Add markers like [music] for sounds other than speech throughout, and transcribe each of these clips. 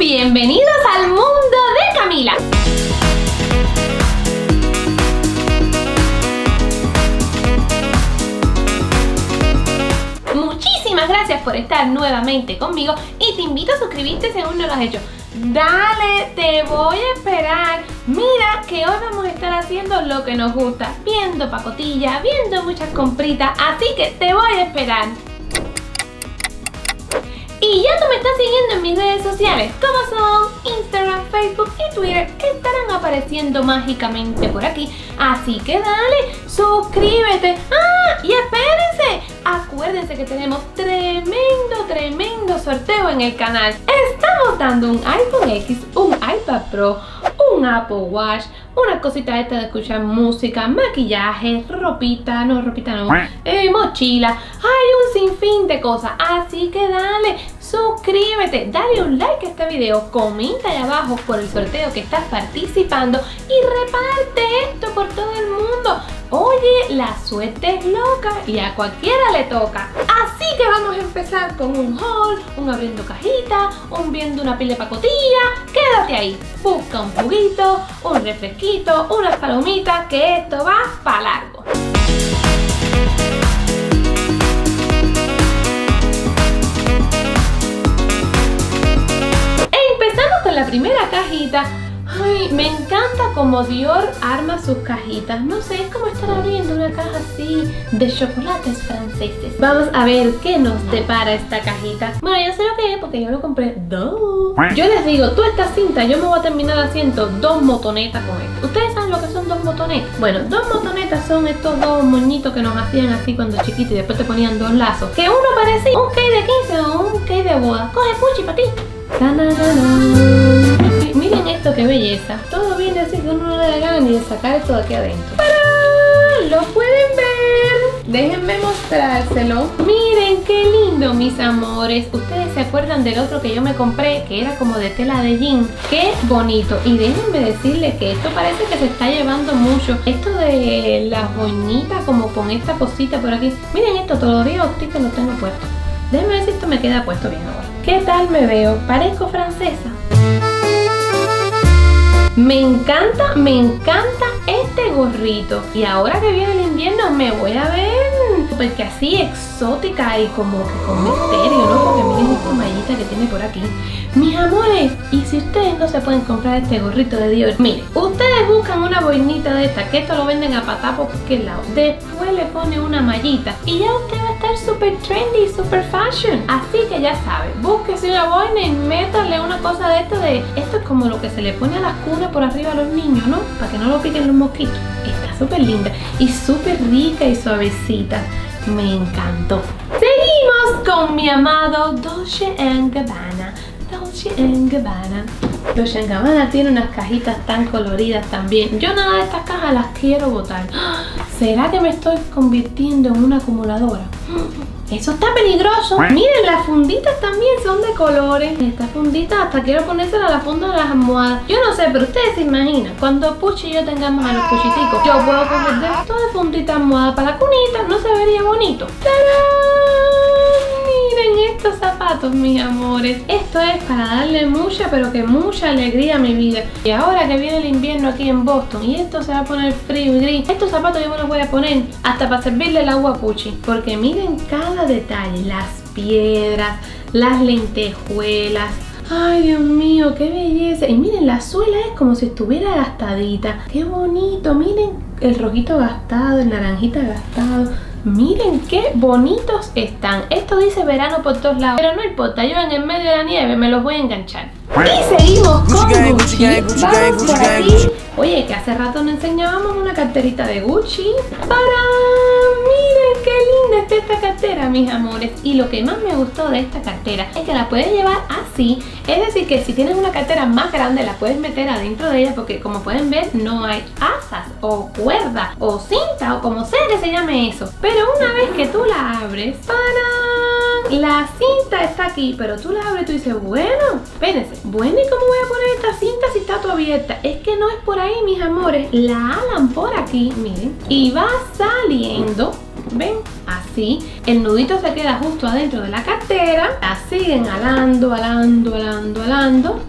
Bienvenidos al mundo de Camila. Muchísimas gracias por estar nuevamente conmigo y te invito a suscribirte si aún no lo has hecho. Dale, te voy a esperar. Mira que hoy vamos a estar haciendo lo que nos gusta, viendo pacotilla, viendo muchas compritas, así que te voy a esperar. Y ya tú me estás siguiendo en mis redes sociales, como son Instagram, Facebook y Twitter, estarán apareciendo mágicamente por aquí. Así que dale, suscríbete. ¡Ah! Y espérense, acuérdense que tenemos tremendo, tremendo sorteo en el canal. Estamos dando un iPhone X, un iPad Pro, un Apple Watch, una cosita esta de escuchar música, maquillaje, ropita, no, ropita no, eh, mochila, hay un sinfín de cosas, así que dale, suscríbete, dale un like a este video, comenta ahí abajo por el sorteo que estás participando y reparte esto por todo el mundo. Oye, la suerte es loca y a cualquiera le toca. Así que vamos a empezar con un haul, un abriendo cajita, un viendo una pila de pacotilla. Quédate ahí, busca un juguito, un refresquito, unas palomitas, que esto va para largo. Primera cajita Ay, me encanta como Dior arma sus cajitas. No sé, es como estar abriendo una caja así de chocolates franceses. Vamos a ver qué nos depara esta cajita. Bueno, yo sé lo que es porque yo lo compré dos. Yo les digo, toda esta cinta yo me voy a terminar haciendo dos motonetas con esto. ¿Ustedes saben lo que son dos motonetas? Bueno, dos motonetas son estos dos moñitos que nos hacían así cuando chiquitos y después te ponían dos lazos. Que uno parecía un cake de 15 o un cake de boda. Coge puchi para ti. Miren esto, qué belleza. Todo viene así que uno no le da ganas ni de sacar esto de aquí adentro. ¿Lo pueden ver? Déjenme mostrárselo. Miren qué lindo, mis amores. Ustedes se acuerdan del otro que yo me compré, que era como de tela de jean. Qué bonito. Y déjenme decirles que esto parece que se está llevando mucho. Esto de las boñitas, como con esta cosita por aquí. Miren esto, todavía que lo tengo puesto. Déjenme ver si esto me queda puesto bien ahora. ¿Qué tal me veo? ¿Parezco francesa? Me encanta, me encanta este gorrito. Y ahora que viene el invierno me voy a ver porque así exótica y como que con misterio, ¿no? Porque miren esta mallita que tiene por aquí. Mis amores, y si ustedes no se pueden comprar este gorrito de Dior, miren, ustedes buscan una boinita de esta, que esto lo venden a patá por lado. Después le pone una mallita y ya usted va a estar súper trendy, súper fashion. Así que ya sabe, búsquese una boina y métale una cosa de esto de... Esto es como lo que se le pone a las cunas por arriba a los niños, ¿no? Para que no lo piquen los mosquitos. Está súper linda y súper rica y suavecita me encantó. Seguimos con mi amado Dolce Gabbana. Dolce Gabbana. Dolce Gabbana tiene unas cajitas tan coloridas también. Yo nada de estas cajas las quiero botar. ¿Será que me estoy convirtiendo en una acumuladora? Eso está peligroso. Miren, las funditas también son de colores. Estas funditas hasta quiero ponérselas a la funda de las almohadas. Yo no sé, pero ustedes se imaginan. Cuando Puchi y yo tengamos a los puchiticos, yo puedo poner de esto de fundita almohada para la cunita. ¿No se vería bonito? Miren estos zapatos, mis amores. Esto es para darle mucha, pero que mucha alegría a mi vida. Y ahora que viene el invierno aquí en Boston y esto se va a poner frío y gris, estos zapatos yo me los voy a poner hasta para servirle el agua a Puchi. Porque miren cada detalle, las piedras, las lentejuelas, Ay, Dios mío, qué belleza. Y miren, la suela es como si estuviera gastadita. Qué bonito. Miren el rojito gastado, el naranjita gastado. Miren qué bonitos están. Esto dice verano por todos lados. Pero no importa, yo en el medio de la nieve me los voy a enganchar. Y seguimos con Gucci. Vamos por aquí. Oye, que hace rato nos enseñábamos una carterita de Gucci. ¡Para! Miren qué linda está esta cartera, mis amores. Y lo que más me gustó de esta cartera es que la puedes llevar Es decir, que si tienes una cartera más grande, la puedes meter adentro de ella porque como pueden ver, no hay asas o cuerda o cinta o como sea que se llame eso. Pero una vez que tú la abres, ¡para! La cinta está aquí, pero tú la abres y tú dices, bueno, espérense, bueno, ¿y cómo voy a poner esta cinta si está todo abierta? Es que no es por ahí, mis amores. La alan por aquí, miren, y va saliendo ¿Ven? Así. El nudito se queda justo adentro de la cartera. La siguen alando, alando, alando, alando.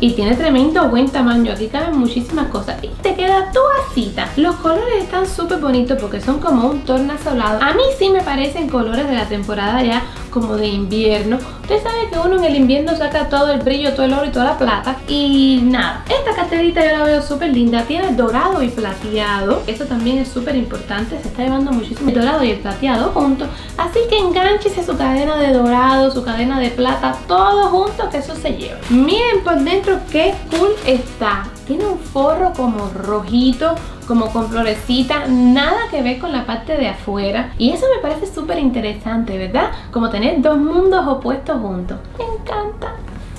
Y tiene tremendo buen tamaño. Aquí caben muchísimas cosas y te queda tu asita. Los colores están súper bonitos porque son como un tornasolado. A mí sí me parecen colores de la temporada ya como de invierno. Usted sabe que uno en el invierno saca todo el brillo, todo el oro y toda la plata. Y nada, esta carterita yo la veo súper linda. Tiene dorado y plateado. Eso también es súper importante. Se está llevando muchísimo el dorado y el plateado juntos. Así que enganchese su cadena de dorado, su cadena de plata, todo junto que eso se lleva. Miren por dentro qué cool está. Tiene un forro como rojito como con florecita, nada que ver con la parte de afuera. Y eso me parece súper interesante, ¿verdad? Como tener dos mundos opuestos juntos. Me encanta.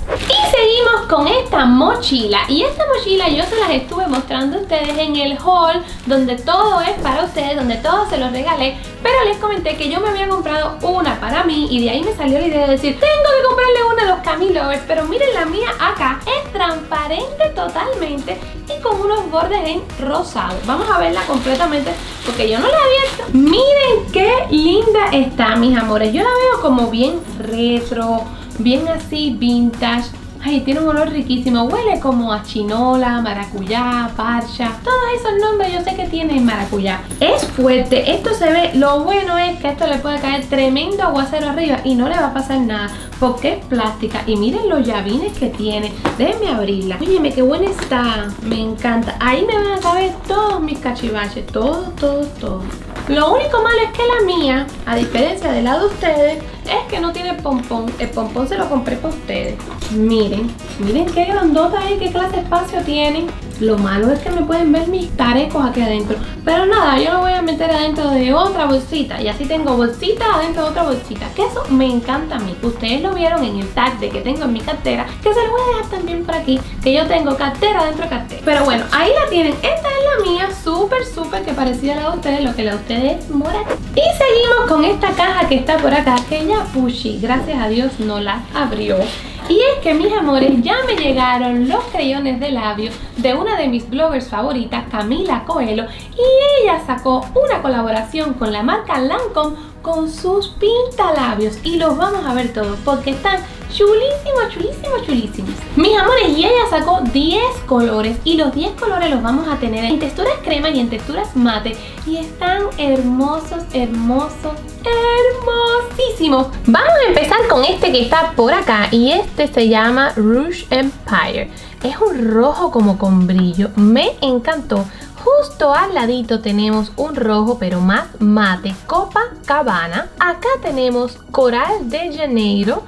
Y seguimos con esta mochila. Y esta mochila yo se las estuve mostrando a ustedes en el haul Donde todo es para ustedes, donde todo se los regalé. Pero les comenté que yo me había comprado una para mí Y de ahí me salió la idea de decir Tengo que comprarle una a los Camilovers Pero miren la mía acá Es transparente totalmente Y con unos bordes en rosado. Vamos a verla completamente porque yo no la he abierto. Miren qué linda está mis amores. Yo la veo como bien retro bien así vintage. Ay, tiene un olor riquísimo. Huele como a chinola, maracuyá, parcha. Todos esos nombres yo sé que tiene maracuyá. Es fuerte. Esto se ve... Lo bueno es que esto le puede caer tremendo aguacero arriba y no le va a pasar nada. Porque es plástica. Y miren los llavines que tiene. Déjenme abrirla. Óyeme, qué buena está. Me encanta. Ahí me van a caber todos mis cachivaches. Todos, todos, todos. Lo único malo es que la mía, a diferencia de la de ustedes, es que no tiene pompón. El pompón se lo compré para ustedes. Miren, miren qué grandota es, qué clase de espacio tiene. Lo malo es que me pueden ver mis tarecos aquí adentro. Pero nada, yo lo voy a meter adentro de otra bolsita. Y así tengo bolsita adentro de otra bolsita. Que eso me encanta a mí. Ustedes lo vieron en el tag de que tengo en mi cartera. Que se lo voy a dejar también por aquí. Que yo tengo cartera dentro de cartera. Pero bueno, ahí la tienen. Esta es la mía. Súper, súper que parecía la de ustedes. Lo que la de ustedes es morada. Y seguimos con esta caja que está por acá. Que ya Pushi, gracias a Dios, no la abrió. Y es que mis amores, ya me llegaron los creyones de labio de una de mis bloggers favoritas, Camila Coelho, y ella sacó una colaboración con la marca Lancome con sus pintalabios. Y los vamos a ver todos porque están chulísimos, chulísimos, chulísimos. Mis amores, y ella sacó 10 colores y los 10 colores los vamos a tener en texturas crema y en texturas mate y están hermosos, hermosos, hermosísimos. Vamos a empezar con este que está por acá y este se llama Rouge Empire. Es un rojo como con brillo, me encantó. Justo al ladito tenemos un rojo pero más mate, Copa Cabana. Acá tenemos Coral de Janeiro.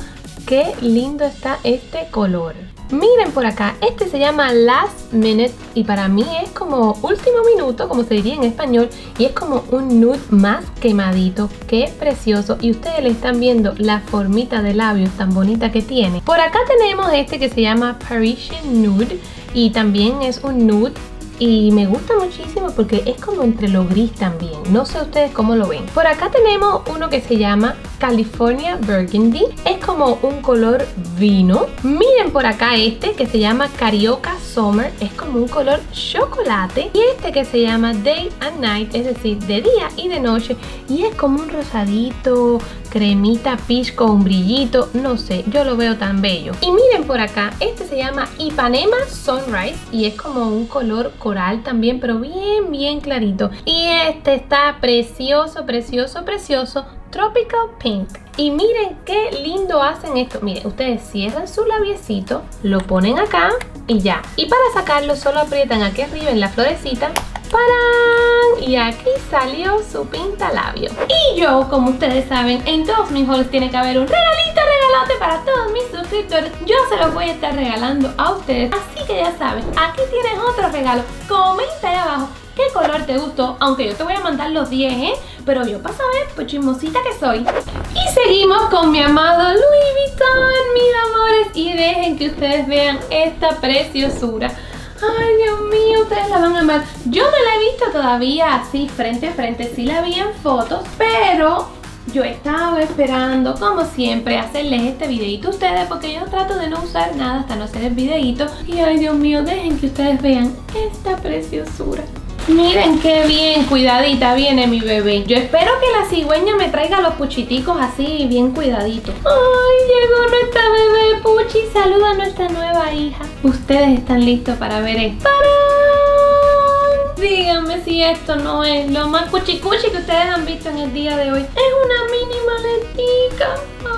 Qué lindo está este color. Miren por acá, este se llama Last Minute y para mí es como último minuto, como se diría en español, y es como un nude más quemadito. Qué precioso. Y ustedes le están viendo la formita de labios tan bonita que tiene. Por acá tenemos este que se llama Parisian Nude y también es un nude y me gusta muchísimo porque es como entre lo gris también. No sé ustedes cómo lo ven. Por acá tenemos uno que se llama California Burgundy. Es como un color vino. Miren por acá este que se llama Carioca Summer. Es como un color chocolate. Y este que se llama Day and Night, es decir, de día y de noche. Y es como un rosadito, cremita peach con brillito. No sé, yo lo veo tan bello. Y miren por acá, este se llama Ipanema Sunrise. Y es como un color coral también, pero bien, bien clarito. Y este está precioso, precioso, precioso. Tropical Pink. Y miren qué lindo hacen esto. Miren, ustedes cierran su labiecito, lo ponen acá y ya. Y para sacarlo solo aprietan aquí arriba en la florecita. ¡Parán! Y aquí salió su pinta labio. Y yo, como ustedes saben, en todos mis hauls tiene que haber un regalito, regalote para todos mis suscriptores. Yo se los voy a estar regalando a ustedes. Así que ya saben, aquí tienes otro regalo. Comenta ahí abajo qué color te gustó, aunque yo te voy a mandar los 10, ¿eh? Pero yo para saber, pues chismosita que soy. Y seguimos con mi amado Louis Vuitton, mis amores, y dejen que ustedes vean esta preciosura. Ay, Dios mío, ustedes la van a amar. Yo no la he visto todavía así frente a frente, sí la vi en fotos, pero yo estaba esperando, como siempre, hacerles este videito a ustedes porque yo trato de no usar nada hasta no hacer el videito. Y ay, Dios mío, dejen que ustedes vean esta preciosura. Miren qué bien cuidadita viene mi bebé. Yo espero que la cigüeña me traiga los puchiticos así bien cuidaditos. Ay, llegó nuestra bebé puchis saluda a nuestra nueva hija. Ustedes están listos para ver esto. Díganme si esto no es lo más cuchicuchi que ustedes han visto en el día de hoy. Es una mini maletica.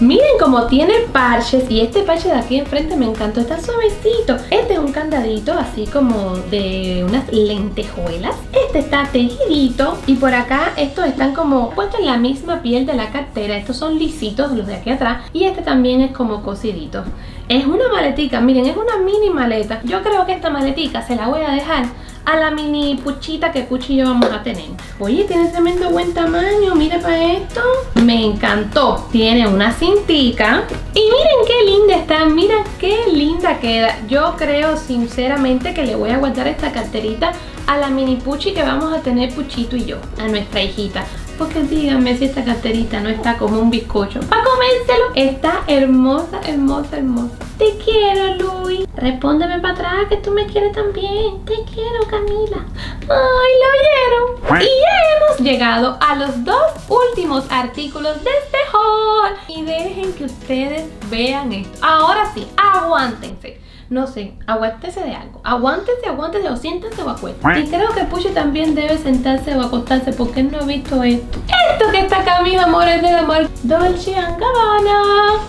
Miren cómo tiene parches y este parche de aquí enfrente me encantó. Está suavecito. Este es un candadito así como de unas lentejuelas. Este está tejidito y por acá estos están como puestos en la misma piel de la cartera. Estos son lisitos los de aquí atrás y este también es como cosidito. Es una maletica, miren, es una mini maleta. Yo creo que esta maletica se la voy a dejar a la mini puchita que Puchi y yo vamos a tener. Oye, tiene tremendo buen tamaño, mire para esto. Me encantó. Tiene una cintica. Y miren qué linda está, miren qué linda queda. Yo creo sinceramente que le voy a guardar esta carterita a la mini Puchi que vamos a tener Puchito y yo, a nuestra hijita. Porque díganme si esta carterita no está como un bizcocho. Para comérselo. Está hermosa, hermosa, hermosa. Te quiero, Luis. Respóndeme para atrás que tú me quieres también. Te quiero, Camila. Ay, lo oyeron. Y ya hemos llegado a los dos últimos artículos de este haul. Y dejen que ustedes vean esto. Ahora sí, aguántense no sé, aguántese de algo. Aguántese, aguántese o siéntese o acuéstese. Y creo que Puchi también debe sentarse o acostarse porque él no ha visto esto. Esto que está acá, mis amores del amor. Dolce Gabbana.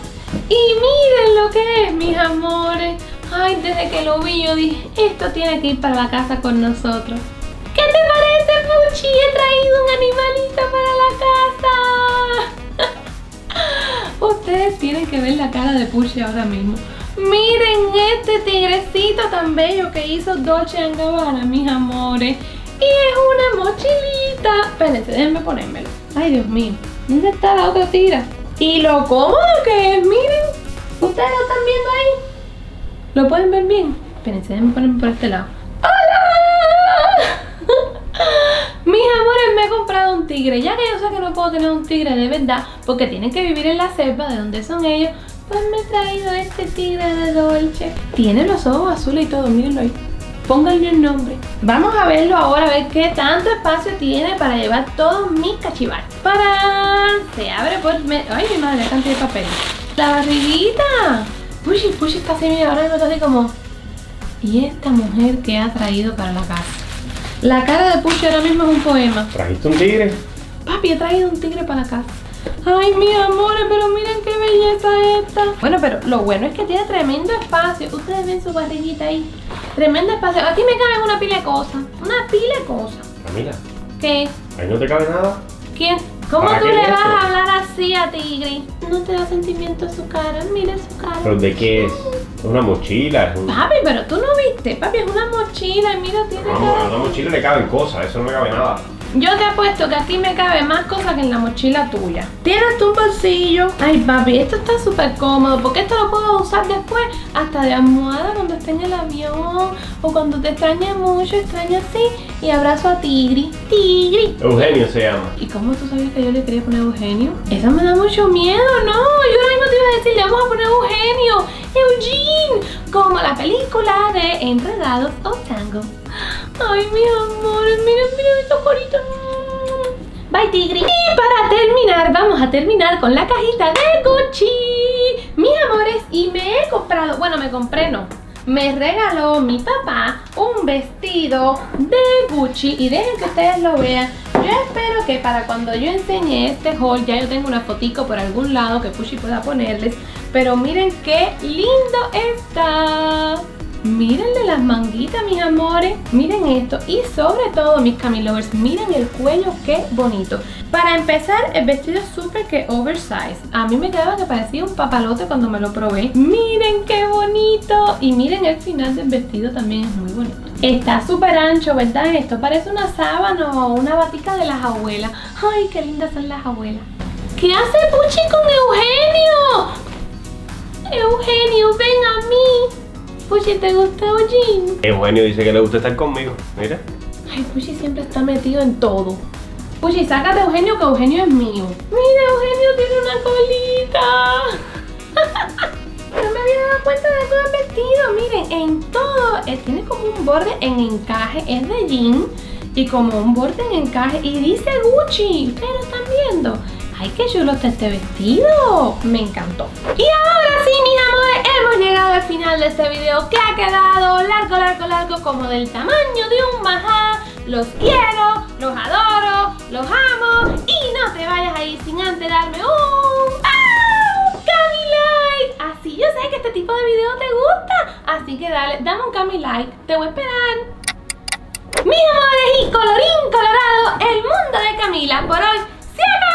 Y miren lo que es, mis amores. Ay, desde que lo vi yo dije, esto tiene que ir para la casa con nosotros. ¿Qué te parece, Puchi? He traído un animalito para la casa. [laughs] Ustedes tienen que ver la cara de Puchi ahora mismo. Miren este tigrecito tan bello que hizo Dolce Gabbana, mis amores. Y es una mochilita. Espérense, déjenme ponérmelo. Ay, Dios mío. ¿Dónde está la otra tira? Y lo cómodo que es, miren. ¿Ustedes lo están viendo ahí? ¿Lo pueden ver bien? Espérense, déjenme ponerme por este lado. ¡Hola! [laughs] Mis amores, me he comprado un tigre. Ya que yo sé que no puedo tener un tigre de verdad, porque tienen que vivir en la selva de donde son ellos, pues me he traído este tigre de Dolce. Tiene los ojos azules y todo, mírenlo ahí. Pónganle el nombre. Vamos a verlo ahora, a ver qué tanto espacio tiene para llevar todos mis cachivares. ¡Para! Se abre por... ¡Ay, mi madre! cantidad de papel. ¡La barriguita! Pushy, Pushy está así, mira, ahora me está así como... ¿Y esta mujer que ha traído para la casa? La cara de Pushy ahora mismo es un poema. ¿Trajiste un tigre? Papi, he traído un tigre para la casa. Ay, mi amores, pero miren belleza esta. Bueno, pero lo bueno es que tiene tremendo espacio. Ustedes ven su barriguita ahí. Tremendo espacio. A ti me cabe una pila de cosas. Una pila de cosas. Camila. ¿Qué? ¿Ahí no te cabe nada? ¿Quién? ¿Cómo ¿Para tú le vas esto? a hablar así a Tigre? No te da sentimiento a su cara. Mira su cara. ¿Pero de qué es? ¿Es una mochila? ¿Es un... Papi, pero tú no viste. Papi, es una mochila. y Mira, tiene Vamos, a una mochila le caben cosas, eso no me cabe nada. Yo te apuesto que a ti me cabe más cosas que en la mochila tuya. Tienes tu bolsillo. Ay, papi, esto está súper cómodo porque esto lo puedo usar después hasta de almohada cuando esté en el avión o cuando te extrañe mucho, extraño así y abrazo a Tigri. Tigri. Eugenio se llama. ¿Y cómo tú sabías que yo le quería poner Eugenio? Eso me da mucho miedo, no. Yo ahora mismo te iba a decir, le vamos a poner Eugenio, Eugene, como la película de Enredados o Tango. Ay, mi amor, miren, miren estos. Bye, Tigri. Y para terminar, vamos a terminar con la cajita de Gucci. Mis amores, y me he comprado, bueno, me compré no. Me regaló mi papá un vestido de Gucci y dejen que ustedes lo vean. Yo espero que para cuando yo enseñe este haul ya yo tengo una fotico por algún lado que Pushi pueda ponerles. Pero miren qué lindo está. Mírenle las manguitas, mis amores. Miren esto. Y sobre todo, mis camilovers, miren el cuello, qué bonito. Para empezar, el vestido es súper que oversize. A mí me quedaba que parecía un papalote cuando me lo probé. Miren qué bonito. Y miren el final del vestido también es muy bonito. Está súper ancho, ¿verdad? Esto parece una sábana o una batica de las abuelas. Ay, qué lindas son las abuelas. ¿Qué hace Puchi con Eugenio? Eugenio, ven a mí. Puchi, ¿te gusta Eugene? Eugenio dice que le gusta estar conmigo. Mira. Ay, Puchi siempre está metido en todo. Puchi, sácate a Eugenio que Eugenio es mío. Mira, Eugenio tiene una colita. [laughs] No me había dado cuenta de todo el vestido. Miren, en todo eh, tiene como un borde en encaje. Es de jean y como un borde en encaje. Y dice Gucci. ¿Ustedes lo están viendo? Ay, qué chulo está este vestido. Me encantó. Y ahora sí, mis este video que ha quedado largo, largo, largo, como del tamaño de un majá. Los quiero, los adoro, los amo y no te vayas ahí sin antes darme un ¡Ah! Like. Así yo sé que este tipo de video te gusta, así que dale, dame un Cami Like, te voy a esperar. Mis amores y colorín colorado, el mundo de Camila por hoy se.